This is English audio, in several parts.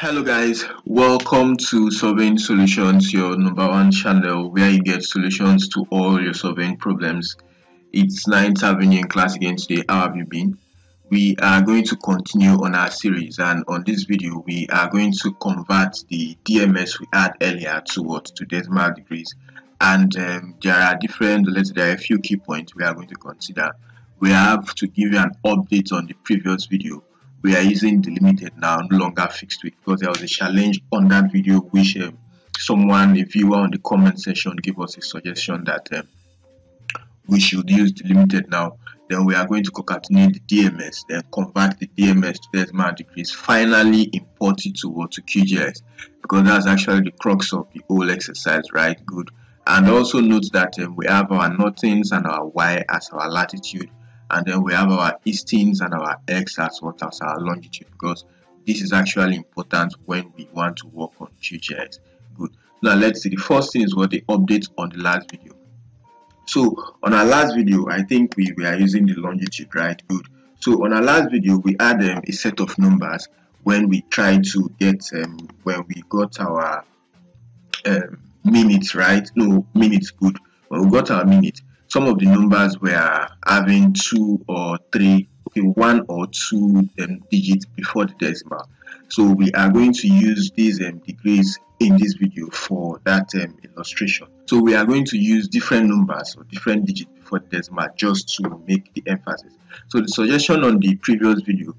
Hello guys, welcome to Surveying Solutions, your number one channel where you get solutions to all your solving problems. It's 9th Avenue in class again today. How have you been? We are going to continue on our series and on this video we are going to convert the DMS we had earlier to what to decimal degrees and um, there are different let's there are a few key points we are going to consider. We have to give you an update on the previous video we are using delimited now, no longer fixed width because there was a challenge on that video which um, someone, a viewer on the comment section gave us a suggestion that um, we should use delimited now. Then we are going to concatenate the DMS, then convert the DMS to decimal degrees, finally import it to what to QGIS because that's actually the crux of the whole exercise, right? Good. And also note that um, we have our northings and our y as our latitude and then we have our eastings and our x as well as our longitude because this is actually important when we want to work on QGIS. Good. Now let's see. The first thing is what the update on the last video. So on our last video, I think we, are using the longitude, right? Good. So on our last video, we had um, a set of numbers when we tried to get um, when we got our um, minutes, right? No minutes. Good. When we got our minutes, some of the numbers were having two or three, okay, one or two um, digits before the decimal. So we are going to use these um, degrees in this video for that um, illustration. So we are going to use different numbers or different digits before the decimal just to make the emphasis. So the suggestion on the previous video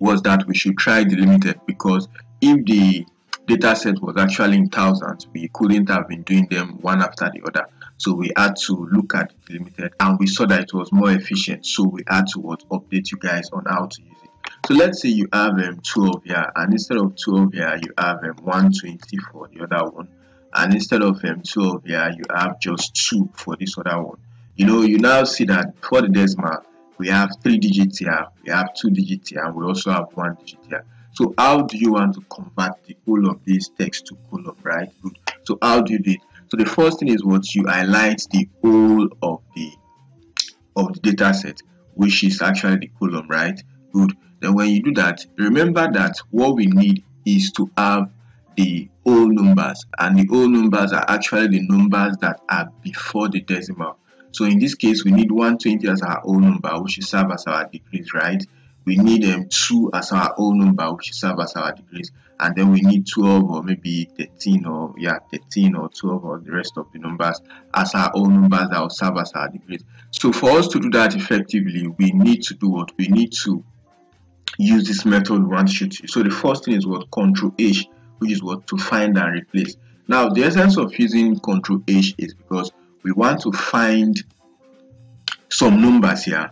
was that we should try delimited because if the data set was actually in thousands, we couldn't have been doing them one after the other. So we had to look at delimited and we saw that it was more efficient. So we had to what, update you guys on how to use it. So let's say you have um, 12 here and instead of 12 here you have um, 120 for the other one and instead of um, 12 here you have just 2 for this other one. You know, you now see that for the decimal we have 3 digits here, we have 2 digits here and we also have 1 digit here. So how do you want to convert the whole of this text to column, right? Good. So how do you do it? So the first thing is what you highlight the whole of the of the data set, which is actually the column, right? Good. Then when you do that, remember that what we need is to have the whole numbers, and the whole numbers are actually the numbers that are before the decimal. So in this case, we need 120 as our whole number, which will serve as our degrees, right? We need um, 2 as our own number which serve as our degrees. And then we need 12 or maybe 13 or yeah 13 or 12 or the rest of the numbers as our own numbers that will serve as our degrees. So for us to do that effectively we need to do what? We need to use this method one shoot so the first thing is what? Control h which is what? To find and replace. Now the essence of using control h is because we want to find some numbers here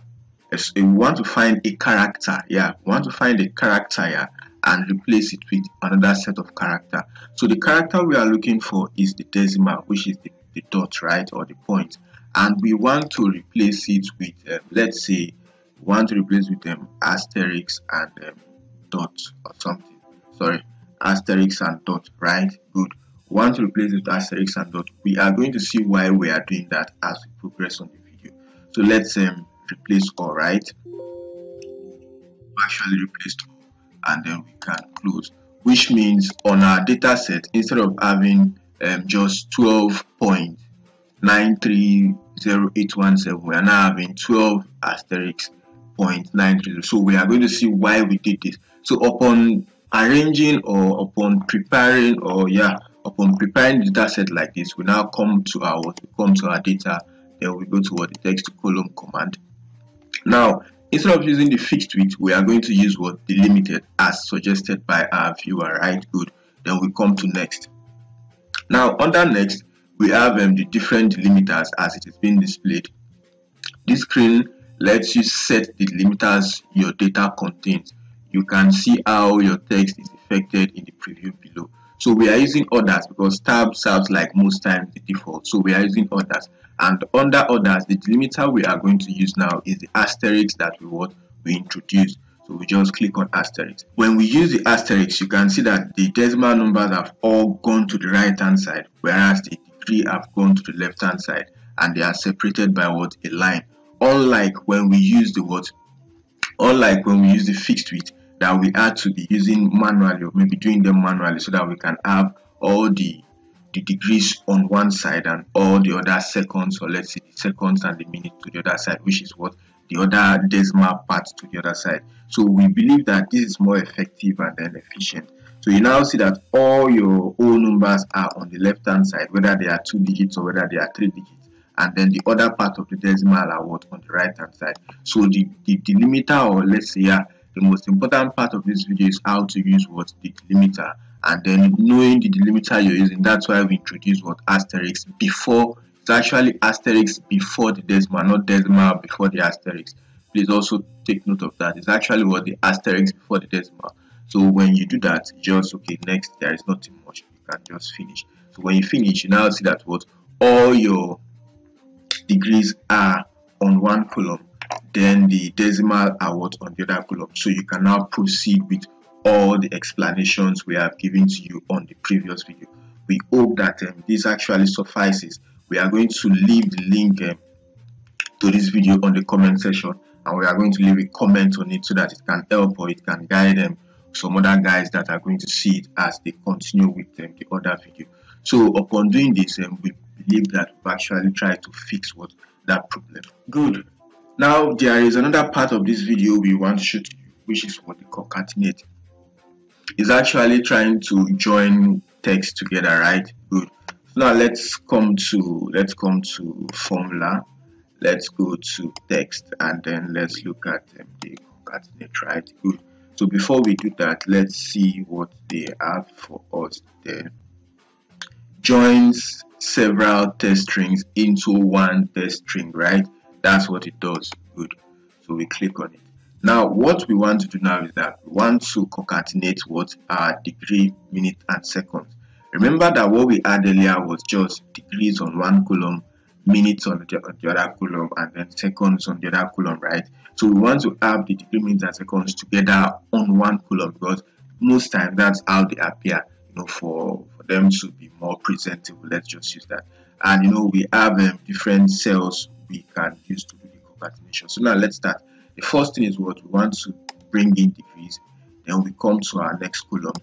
we want to find a character yeah. We want to find a character yeah and replace it with another set of character. So the character we are looking for is the decimal which is the, the dot right or the point. And we want to replace it with uh, let's say we want to replace with um, asterisk and um, dot or something. Sorry asterisk and dot right? Good. We want to replace it with asterisk and dot. We are going to see why we are doing that as we progress on the video. So let's um replace all right? Actually replaced and then we can close. Which means on our data set instead of having um, just 12.930817 we are now having 12 asterisk 0.93 so we are going to see why we did this. So upon arranging or upon preparing or yeah upon preparing the data set like this we now come to our come to our data. Then we go to what the text column command now, instead of using the fixed width, we are going to use what delimited as suggested by our viewer, right? Good. Then we come to next. Now, under next, we have um, the different delimiters as it is being displayed. This screen lets you set the delimiters your data contains. You can see how your text is affected in the preview below. So we are using others because tab serves like most times the default. So we are using others. And under others the delimiter we are going to use now is the asterisk that we want we introduce. So we just click on asterisk. When we use the asterisk you can see that the decimal numbers have all gone to the right hand side whereas the degree have gone to the left hand side and they are separated by what? A line. Unlike when we use the what? Unlike when we use the fixed width that we had to be using manually or maybe doing them manually so that we can have all the the degrees on one side and all the other seconds or let's say the seconds and the minutes to the other side which is what the other decimal part to the other side. So we believe that this is more effective and then efficient. So you now see that all your whole numbers are on the left hand side whether they are two digits or whether they are three digits. And then the other part of the decimal are what? On the right hand side. So the, the delimiter or let's say yeah the most important part of this video is how to use what the delimiter. And then knowing the delimiter you're using that's why we introduce what asterisk before it's actually asterisk before the decimal not decimal before the asterisk. Please also take note of that. It's actually what the asterisk before the decimal. So when you do that just okay next there is nothing much you can just finish. So when you finish you now see that what all your degrees are on one column then the decimal what on the other column. So you can now proceed with all the explanations we have given to you on the previous video. We hope that um, this actually suffices. We are going to leave the link um, to this video on the comment section and we are going to leave a comment on it so that it can help or it can guide them um, some other guys that are going to see it as they continue with um, the other video. So upon doing this um, we believe that we've actually tried to fix what that problem. Good now there is another part of this video we want to shoot which is what the concatenate is actually trying to join text together right? Good. So now let's come to let's come to formula. Let's go to text and then let's look at um, the concatenate right? Good. So before we do that let's see what they have for us there joins several text strings into one text string right that's what it does. Good. So we click on it. Now what we want to do now is that we want to concatenate what our degree minute and seconds remember that what we had earlier was just degrees on one column minutes on the, on the other column and then seconds on the other column right? So we want to have the degree minutes and seconds together on one column because most times that's how they appear you know for for them to be more presentable. Let's just use that. And you know we have um, different cells we can use to do the concatenation so now let's start. The first thing is what we want to bring in degrees then we come to our next column.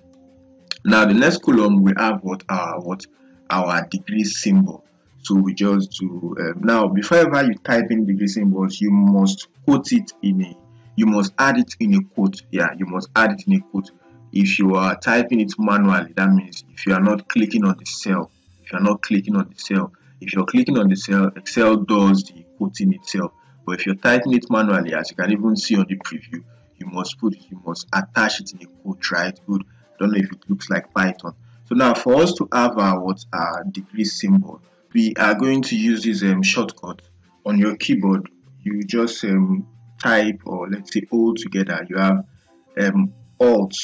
Now the next column we have what our what our degree symbol. So we just do um, now before ever you type in degree symbols you must quote it in a you must add it in a quote. Yeah you must add it in a quote. If you are typing it manually that means if you are not clicking on the cell if you are not clicking on the cell if you're clicking on the cell excel does the quoting itself but if you're typing it manually as you can even see on the preview you must put you must attach it in a quote right? Good. I don't know if it looks like python. So now for us to have our what our degree symbol we are going to use this um, shortcut. On your keyboard you just um, type or let's say all together. You have um, alt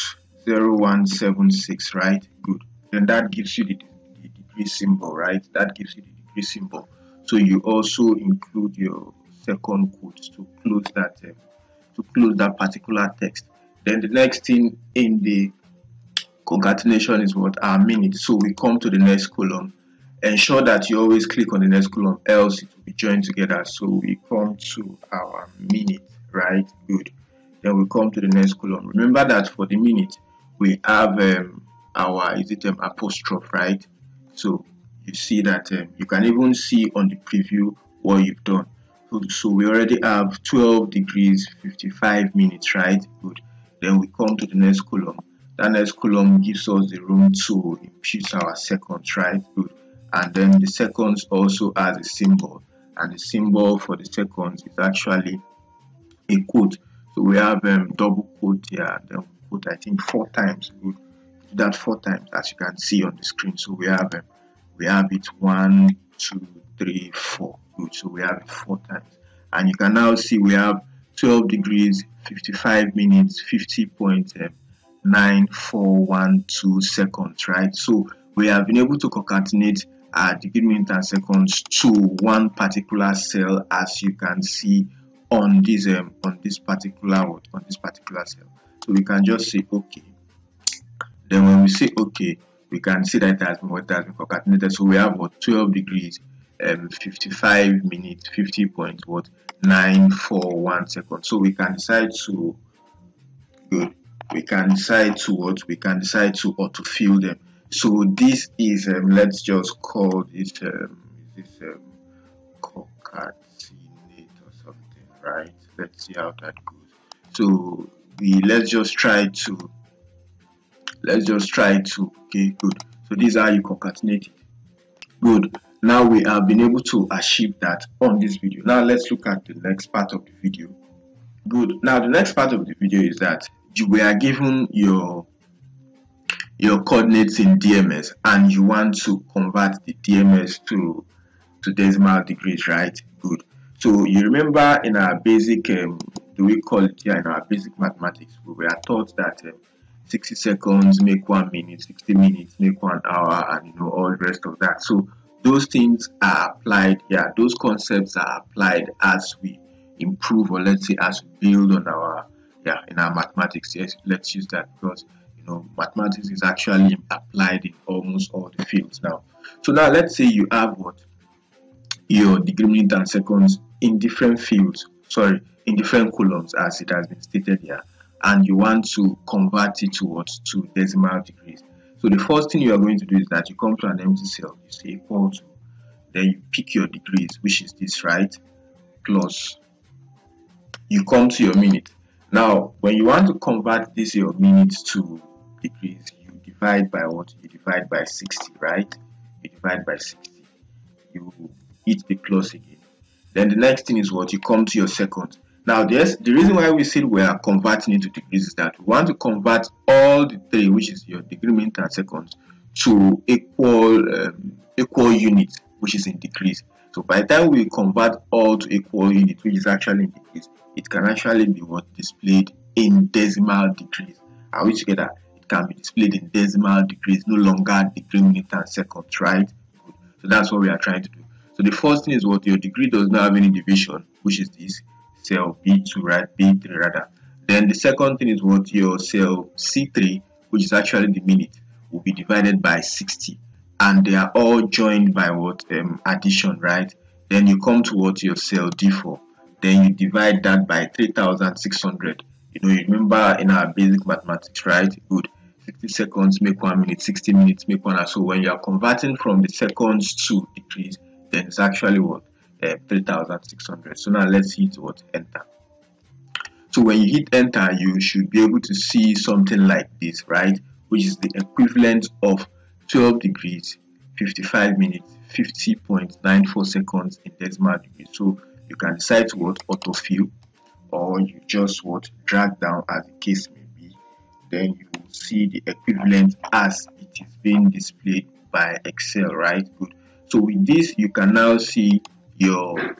0176 right? Good. Then that gives you the, the degree symbol right? That gives you the degree symbol. So you also include your second quote to close that um, to close that particular text. Then the next thing in the concatenation is what? Our minute. So we come to the next column. Ensure that you always click on the next column else it will be joined together. So we come to our minute right? Good. Then we come to the next column. Remember that for the minute we have um, our is it um, apostrophe right? So you see that um, you can even see on the preview what you've done. So, we already have 12 degrees 55 minutes right? Good. Then we come to the next column. That next column gives us the room to impute our seconds right? Good. And then the seconds also has a symbol. And the symbol for the seconds is actually a quote. So we have um, double quote here then quote I think four times. Do that four times as you can see on the screen. So we have um, we have it one two three four. Good. So we have it four times. And you can now see we have 12 degrees 55 minutes 50.9412 seconds right? So we have been able to concatenate uh, degree minutes and seconds to one particular cell as you can see on this um, on this particular on this particular cell. So we can just say okay. Then when we say okay we can see that it has been what has been concatenated. So we have what 12 degrees um, 55 minutes 50 point what 941 seconds so we can decide to good we can decide to what we can decide to autofill them. So this is um, let's just call this um, this um, concatenate or something right? Let's see how that goes. So we let's just try to let's just try to okay good. So these are you concatenate it good. Now we have been able to achieve that on this video. Now let's look at the next part of the video. Good. Now the next part of the video is that you were given your your coordinates in DMS and you want to convert the DMS to to decimal degrees right? Good. So you remember in our basic um, do we call it here in our basic mathematics we were taught that um, 60 seconds make one minute 60 minutes make one hour and you know all the rest of that. So those things are applied yeah those concepts are applied as we improve or let's say as we build on our yeah in our mathematics. Yes let's use that because you know mathematics is actually applied in almost all the fields now. So now let's say you have what? Your degree minute and seconds in different fields sorry in different columns as it has been stated here and you want to convert it to what to decimal degrees so the first thing you are going to do is that you come to an empty cell, you say equal to, then you pick your degrees, which is this, right? Plus, you come to your minute. Now, when you want to convert this your minutes to degrees, you divide by what? You divide by 60, right? You divide by 60. You hit the plus again. Then the next thing is what? You come to your seconds. Now, yes, the reason why we said we are converting into degrees is that we want to convert all the three, which is your degree minute and seconds, to equal um, equal units, which is in degrees. So by the time we convert all to equal units, which is actually in degrees, it can actually be what displayed in decimal degrees. Are we together? It can be displayed in decimal degrees, no longer degree minute and seconds, right? So that's what we are trying to do. So the first thing is what your degree does not have any division, which is this cell B2, right? B3 rather. Then the second thing is what your cell C3, which is actually the minute, will be divided by 60. And they are all joined by what? Um, addition, right? Then you come to what your cell D4. Then you divide that by 3600. You know, you remember in our basic mathematics, right? Good. 60 seconds make one minute, 60 minutes make one hour. So when you are converting from the seconds to degrees, then it's actually what? Uh, 3600 so now let's hit what enter. So when you hit enter you should be able to see something like this right? Which is the equivalent of 12 degrees 55 minutes 50.94 seconds in decimal degrees. So you can decide to what autofill or you just what drag down as the case may be. Then you will see the equivalent as it is being displayed by excel right? Good. So with this you can now see your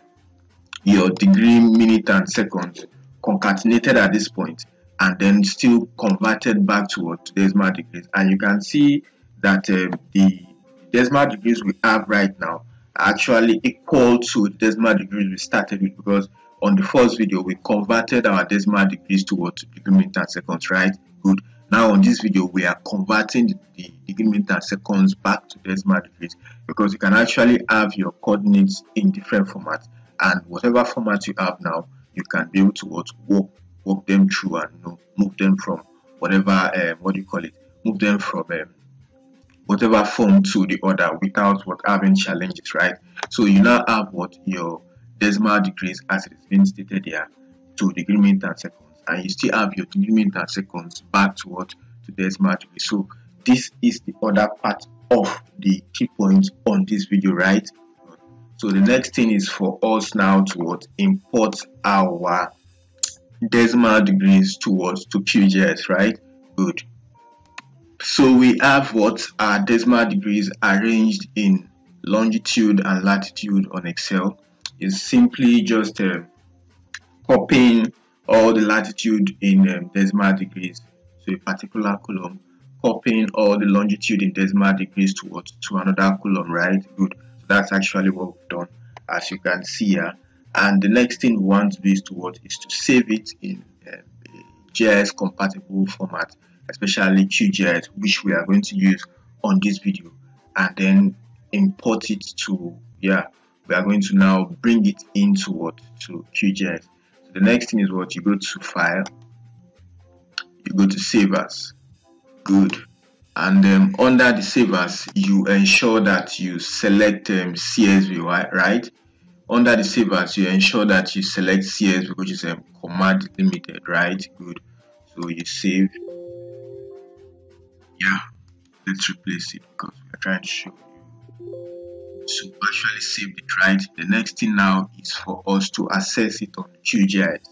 your degree minute and seconds concatenated at this point and then still converted back to what decimal degrees and you can see that uh, the decimal degrees we have right now are actually equal to decimal degrees we started with because on the first video we converted our decimal degrees to what degree minute and seconds right? Good now on this video we are converting the degree minute and seconds back to decimal degrees because you can actually have your coordinates in different formats. And whatever format you have now you can be able to what walk walk them through and you know, move them from whatever um, what do you call it? Move them from um, whatever form to the other without what having challenges right? So you now have what your decimal degrees as it is being stated here to degree minute and seconds and you still have your and seconds back to what to decimal degree so this is the other part of the key points on this video right? So the next thing is for us now to what? Import our decimal degrees towards to QGIS right? Good. So we have what? Our decimal degrees arranged in longitude and latitude on Excel. Is simply just uh, copying all the latitude in um, decimal degrees. To a particular column copying all the longitude in decimal degrees to what to another column right? Good. So that's actually what we've done as you can see here. And the next thing we want to do is to what is to save it in um, a compatible format especially QGIS which we are going to use on this video and then import it to yeah we are going to now bring it into what to QGIS the next thing is what? You go to file you go to save as good. And um, under the save as you ensure that you select um, CSV right? Under the save as you ensure that you select CSV which is um, comma delimited right? Good. So you save. Yeah. Let's replace it because we're trying to show you so actually save it right the next thing now is for us to access it on QGIS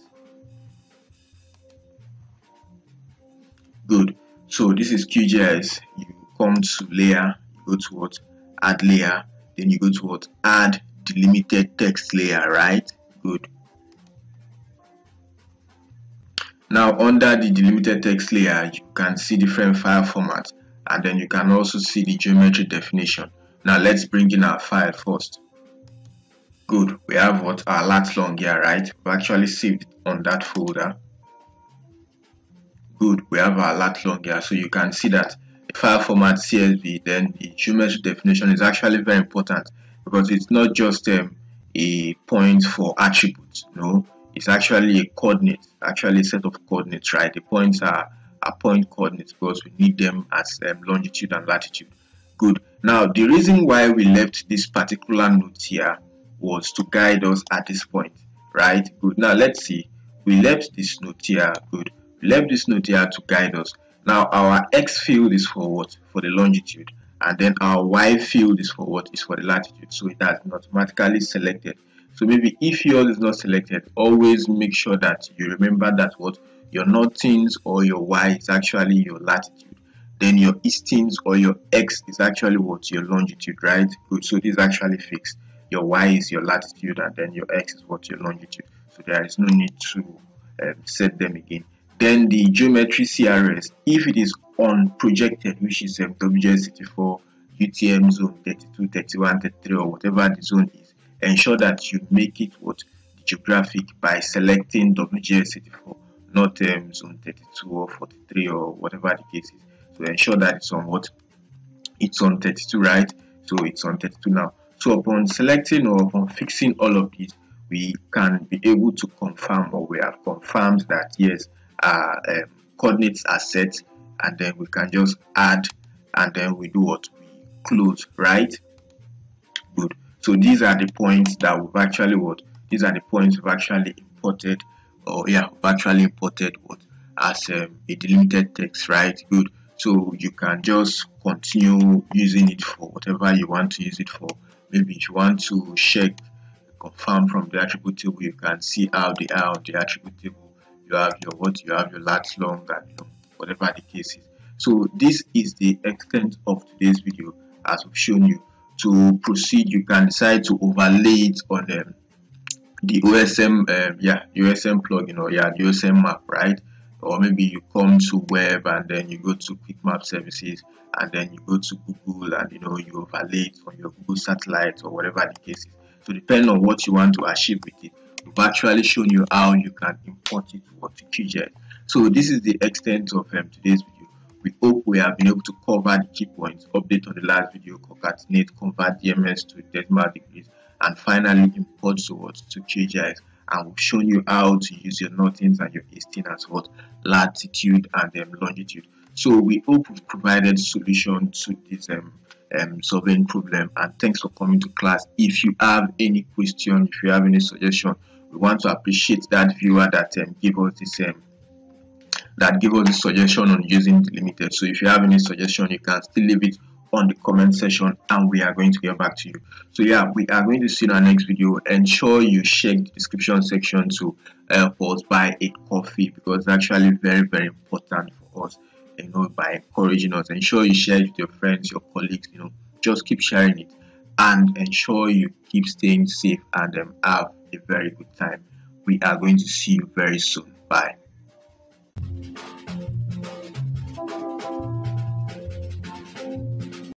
good. So this is QGIS you come to layer you go to what? Add layer. Then you go to what? Add delimited text layer right? Good. Now under the delimited text layer you can see different file formats. And then you can also see the geometry definition now let's bring in our file first. Good. We have what? Our lat long here right? We actually saved on that folder. Good. We have our lat long here. So you can see that the file format csv then the geometry definition is actually very important because it's not just um, a point for attributes no it's actually a coordinate actually a set of coordinates right? The points are are point coordinates because we need them as um, longitude and latitude good. Now the reason why we left this particular note here was to guide us at this point right? Good. Now let's see. We left this note here. Good. We left this note here to guide us. Now our x field is for what? For the longitude. And then our y field is for what? Is for the latitude. So it has automatically selected. So maybe if yours is not selected always make sure that you remember that what? Your northings or your y is actually your latitude then your eastings or your x is actually what your longitude right? Good so this actually fixed. Your y is your latitude and then your x is what your longitude. So there is no need to um, set them again. Then the geometry CRS if it is unprojected which is um, WGS64 UTM zone 32 31 33 or whatever the zone is ensure that you make it what? Geographic by selecting WGS84 not um, zone 32 or 43 or whatever the case is so ensure that it's on what? It's on 32 right? So it's on 32 now. So upon selecting or upon fixing all of these we can be able to confirm or we have confirmed that yes our um, coordinates are set and then we can just add and then we do what? We close right? Good. So these are the points that we've actually what? These are the points we've actually imported or yeah we've actually imported what? As um, a delimited text right? Good so you can just continue using it for whatever you want to use it for. Maybe if you want to check confirm from the attribute table you can see how they are on the attribute table you have your what you have your lat long and know, whatever the case is. So this is the extent of today's video as we've shown you. To proceed you can decide to overlay it on um, the OSM um, yeah OSM plugin or yeah the OSM map right or maybe you come to web and then you go to quick map services and then you go to google and you know you overlay it on your google satellite or whatever the case is. So depending on what you want to achieve with it we've actually shown you how you can import it to QGIS so this is the extent of um, today's video. We hope we have been able to cover the key points update on the last video concatenate convert dms to decimal degrees and finally import towards to QGIS and shown you how to use your northings and your easting as what? Latitude and um, longitude. So we hope we've provided solution to this um, um, solving problem. And thanks for coming to class. If you have any question if you have any suggestion we want to appreciate that viewer that um, give us this um, that give us the suggestion on using the delimited so if you have any suggestion you can still leave it on the comment section and we are going to get back to you. So yeah we are going to see in our next video. Ensure you check the description section to help us buy a coffee because actually very very important for us you know by encouraging us. Ensure you share it with your friends your colleagues you know just keep sharing it and ensure you keep staying safe and um, have a very good time. We are going to see you very soon. Bye